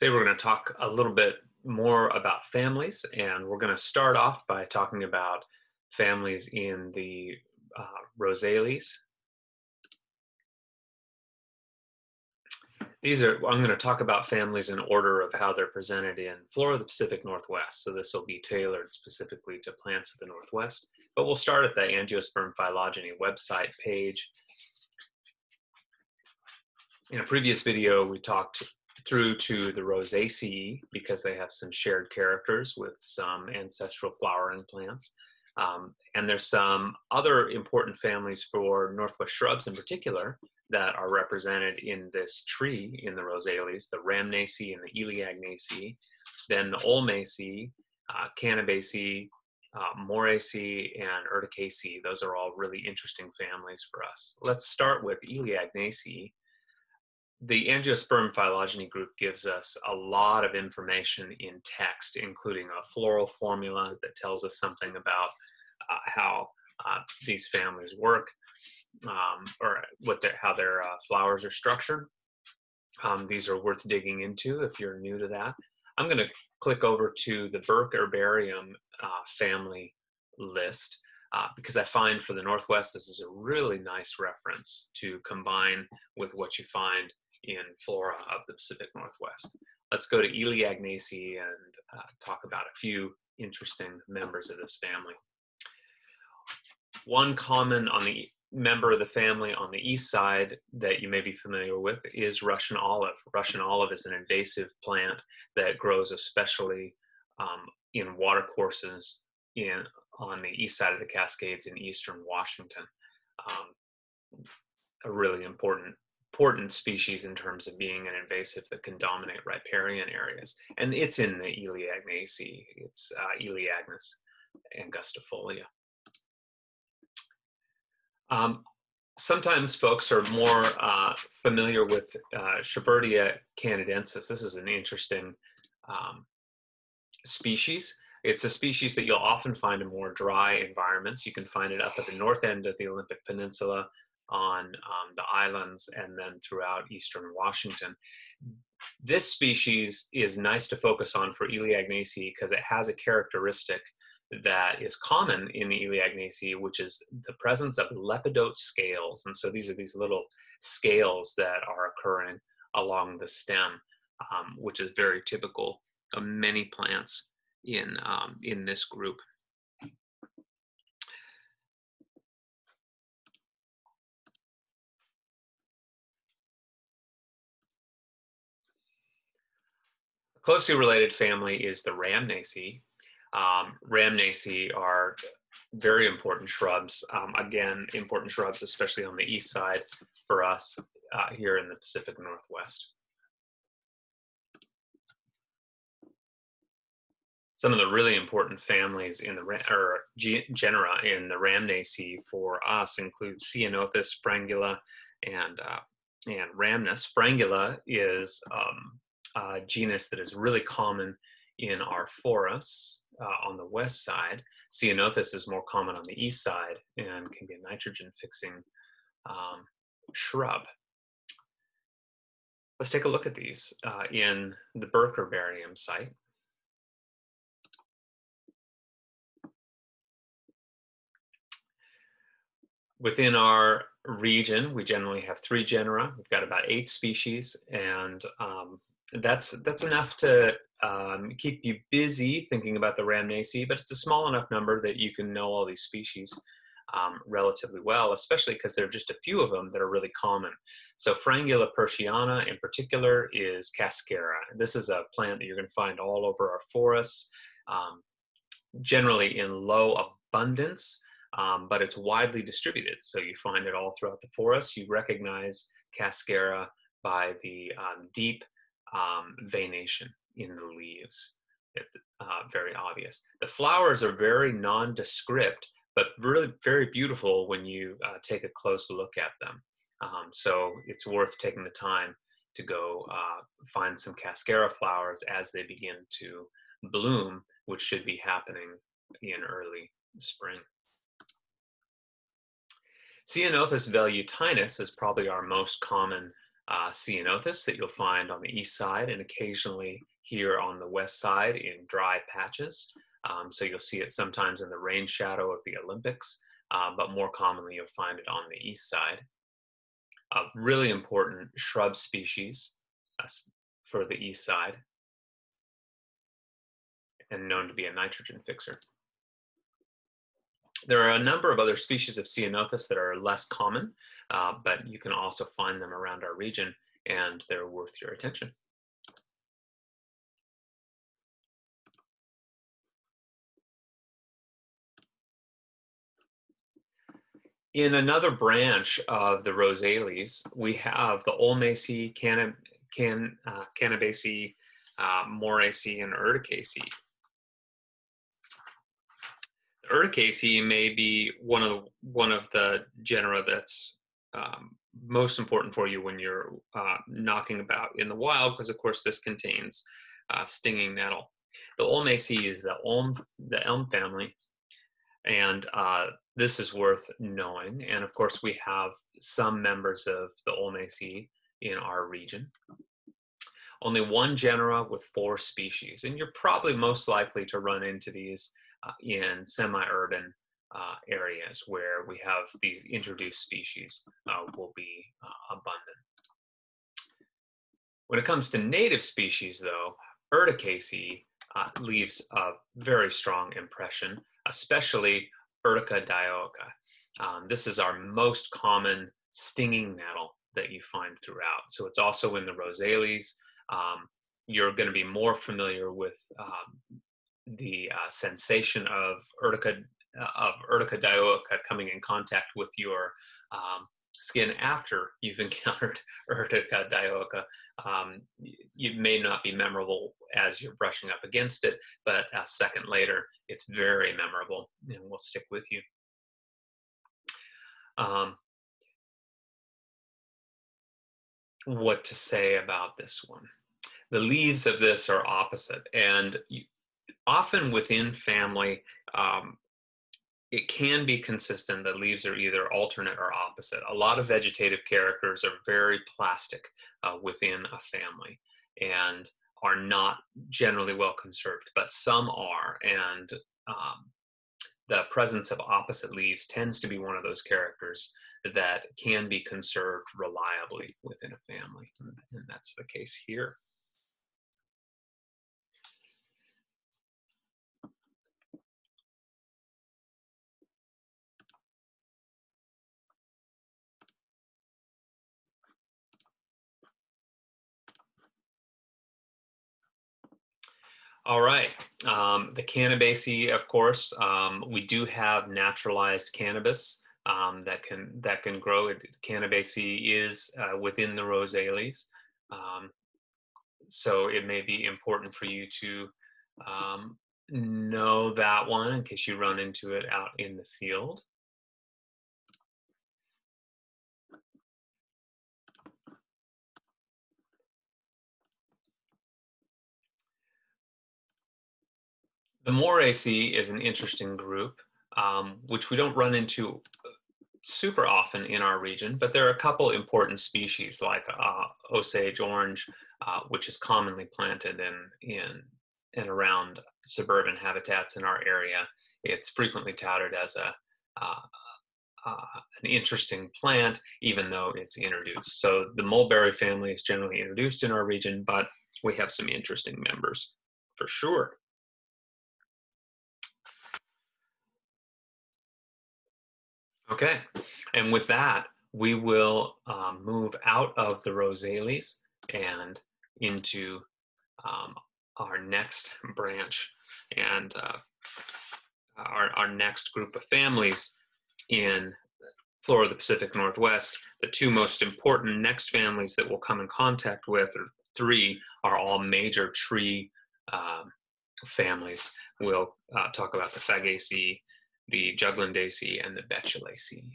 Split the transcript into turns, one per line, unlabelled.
Today we're going to talk a little bit more about families, and we're going to start off by talking about families in the uh, Rosales. These are, I'm going to talk about families in order of how they're presented in flora of the Pacific Northwest. So this will be tailored specifically to plants of the Northwest. But we'll start at the Angiosperm phylogeny website page. In a previous video, we talked through to the Rosaceae because they have some shared characters with some ancestral flowering plants. Um, and there's some other important families for Northwest shrubs in particular that are represented in this tree in the Rosales, the Rhamnaceae and the Elaeagnaceae, then the Ulmaceae, uh, Cannabaceae, uh, Moraceae, and Urticaceae. Those are all really interesting families for us. Let's start with Elaeagnaceae the angiosperm phylogeny group gives us a lot of information in text, including a floral formula that tells us something about uh, how uh, these families work um, or what their, how their uh, flowers are structured. Um, these are worth digging into if you're new to that. I'm going to click over to the Burke herbarium uh, family list. Uh, because I find for the Northwest, this is a really nice reference to combine with what you find in flora of the Pacific Northwest. Let's go to Elaeagnaceae and uh, talk about a few interesting members of this family. One common on the member of the family on the east side that you may be familiar with is Russian olive. Russian olive is an invasive plant that grows especially um, in watercourses in on the east side of the Cascades in eastern Washington. Um, a really important important species in terms of being an invasive that can dominate riparian areas. And it's in the Elaeagnaceae, it's uh, Elaeagnus angustifolia. Um, sometimes folks are more uh, familiar with uh, canadensis. This is an interesting um, species. It's a species that you'll often find in more dry environments. You can find it up at the north end of the Olympic Peninsula, on um, the islands and then throughout eastern Washington. This species is nice to focus on for Elaeagnaceae because it has a characteristic that is common in the Elaeagnaceae, which is the presence of lepidote scales. And so these are these little scales that are occurring along the stem, um, which is very typical of many plants in, um, in this group. Closely related family is the Rhamnaceae. Um, Rhamnaceae are very important shrubs. Um, again, important shrubs, especially on the east side for us uh, here in the Pacific Northwest. Some of the really important families in the or genera in the Rhamnaceae for us include Ceanothus, Frangula, and uh, and Rhamnus. Frangula is um, uh, genus that is really common in our forests uh, on the west side. Ceanothus is more common on the east side and can be a nitrogen fixing um, shrub. Let's take a look at these uh, in the Burke herbarium site. Within our region, we generally have three genera. We've got about eight species, and um, that's that's enough to um, keep you busy thinking about the Rhamnaceae, but it's a small enough number that you can know all these species um, relatively well, especially because there are just a few of them that are really common. So Frangula purshiana in particular is cascara. This is a plant that you're going to find all over our forests, um, generally in low abundance, um, but it's widely distributed. So you find it all throughout the forest. You recognize cascara by the um, deep um, veination in the leaves. It, uh, very obvious. The flowers are very nondescript, but really very beautiful when you uh, take a close look at them. Um, so it's worth taking the time to go uh, find some cascara flowers as they begin to bloom, which should be happening in early spring. Ceanothus velutinus is probably our most common uh, ceanothus that you'll find on the east side and occasionally here on the west side in dry patches. Um, so you'll see it sometimes in the rain shadow of the Olympics, uh, but more commonly you'll find it on the east side. A really important shrub species uh, for the east side and known to be a nitrogen fixer. There are a number of other species of Ceanothus that are less common, uh, but you can also find them around our region and they're worth your attention. In another branch of the Rosales, we have the Ulmaceae, Canna, Can, uh, Cannabaceae, uh, Moraceae, and Urticaceae. Urticaceae may be one of the, one of the genera that's um, most important for you when you're uh, knocking about in the wild, because of course this contains uh, stinging nettle. The Ulmaceae is the elm, the elm family, and uh, this is worth knowing. And of course, we have some members of the Ulmaceae in our region. Only one genera with four species, and you're probably most likely to run into these in semi-urban uh, areas where we have these introduced species uh, will be uh, abundant. When it comes to native species though, Urticaceae uh, leaves a very strong impression, especially Urtica dioica. Um, this is our most common stinging nettle that you find throughout. So it's also in the Rosales. Um, you're going to be more familiar with um, the uh, sensation of urtica of urtica dioica coming in contact with your um, skin after you've encountered urtica dioica. Um, may not be memorable as you're brushing up against it, but a second later, it's very memorable and will stick with you. Um, what to say about this one? The leaves of this are opposite, and you, often within family, um, it can be consistent that leaves are either alternate or opposite. A lot of vegetative characters are very plastic uh, within a family and are not generally well conserved, but some are. And um, the presence of opposite leaves tends to be one of those characters that can be conserved reliably within a family. And that's the case here. All right. Um, the cannabaceae, of course, um, we do have naturalized cannabis um, that can that can grow. It, cannabaceae is uh, within the rosales, um, so it may be important for you to um, know that one in case you run into it out in the field. The Moraceae is an interesting group, um, which we don't run into super often in our region, but there are a couple important species like uh, Osage orange, uh, which is commonly planted in, in and around suburban habitats in our area. It's frequently touted as a uh, uh, an interesting plant, even though it's introduced. So the mulberry family is generally introduced in our region, but we have some interesting members for sure. Okay, and with that, we will um, move out of the Rosales and into um, our next branch and uh, our, our next group of families in Flora of, the Pacific Northwest. The two most important next families that we'll come in contact with, or three, are all major tree um, families. We'll uh, talk about the Fagaceae, the Juglandaceae and the Betulaceae.